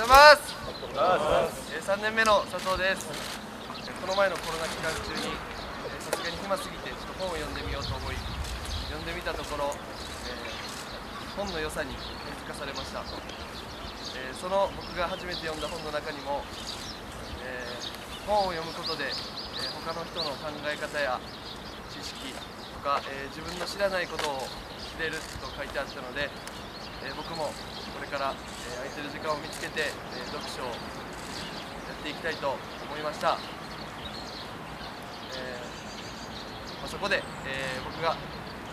ございます。え3年目の佐藤です。この前のコロナ期間中にさすがに暇すぎてちょっと本を読んでみようと思い読んでみたところ、えー本の良さに気づかされました、えーその僕が初めて読んだ本の中にも、えー本を読むことで、え他の人の考え方や知識とか、え自分の知らないことを知れると書いてあったので、えー僕もこれから、えー空いてる時間を見つけて、えー読書をやっていきたいと思いました、えーまあそこで、えー僕が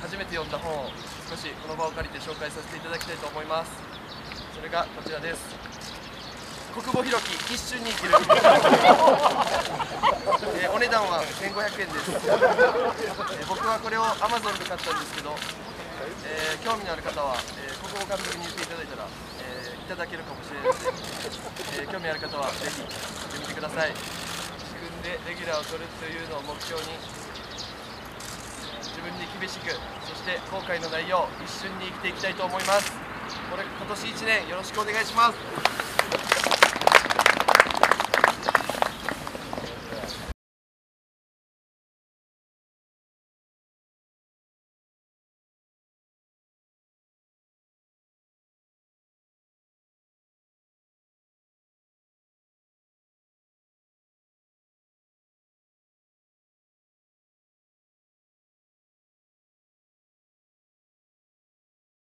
初めて読んだ本を少しこの場を借りて紹介させていただきたいと思います。それがこちらです。国母弘樹一瞬に生きる、えーお値段は1500円です、えー僕はこれを Amazon で買ったんですけど、えー興味のある方は、えー国語監督に言っていただいたら、えーいただけるかもしれないので、えー興味ある方はぜひ買ってみてください。自分でレギュラーを取るというのを目標に自分に厳しくそして後悔のないよう一瞬に生きていきたいと思います。これ今年1年よろしくお願いします。